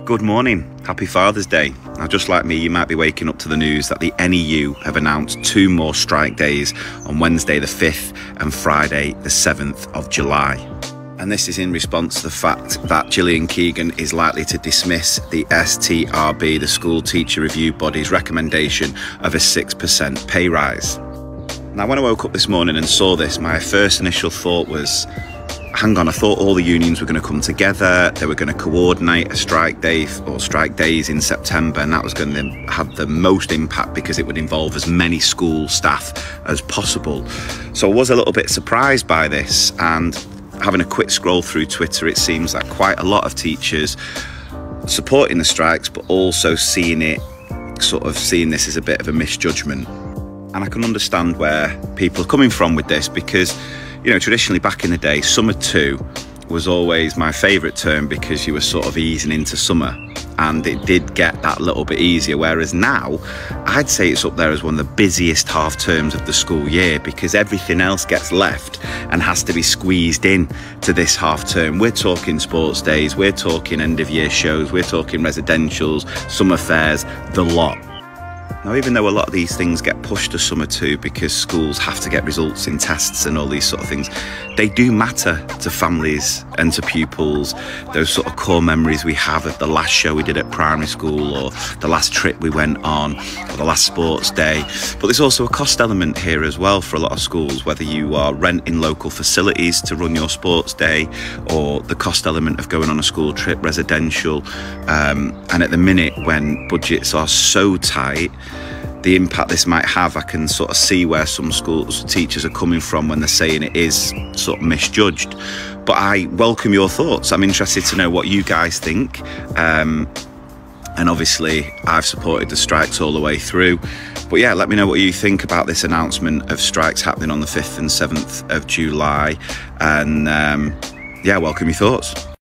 Good morning. Happy Father's Day. Now, just like me, you might be waking up to the news that the NEU have announced two more strike days on Wednesday the 5th and Friday the 7th of July. And this is in response to the fact that Gillian Keegan is likely to dismiss the STRB, the School Teacher Review Body's recommendation of a 6% pay rise. Now, when I woke up this morning and saw this, my first initial thought was, hang on, I thought all the unions were going to come together, they were going to coordinate a strike day or strike days in September, and that was going to have the most impact because it would involve as many school staff as possible. So I was a little bit surprised by this, and having a quick scroll through Twitter, it seems that quite a lot of teachers supporting the strikes, but also seeing it sort of seeing this as a bit of a misjudgment. And I can understand where people are coming from with this because you know, traditionally back in the day, summer two was always my favourite term because you were sort of easing into summer and it did get that little bit easier. Whereas now, I'd say it's up there as one of the busiest half terms of the school year because everything else gets left and has to be squeezed in to this half term. We're talking sports days, we're talking end of year shows, we're talking residentials, summer fairs, the lot. Now, even though a lot of these things get pushed to summer two because schools have to get results in tests and all these sort of things, they do matter to families and to pupils. Those sort of core memories we have of the last show we did at primary school or the last trip we went on or the last sports day. But there's also a cost element here as well for a lot of schools, whether you are renting local facilities to run your sports day or the cost element of going on a school trip, residential. Um, and at the minute, when budgets are so tight, the impact this might have, I can sort of see where some schools teachers are coming from when they're saying it is sort of misjudged. But I welcome your thoughts. I'm interested to know what you guys think. Um, and obviously, I've supported the strikes all the way through. But yeah, let me know what you think about this announcement of strikes happening on the 5th and 7th of July. And um, yeah, welcome your thoughts.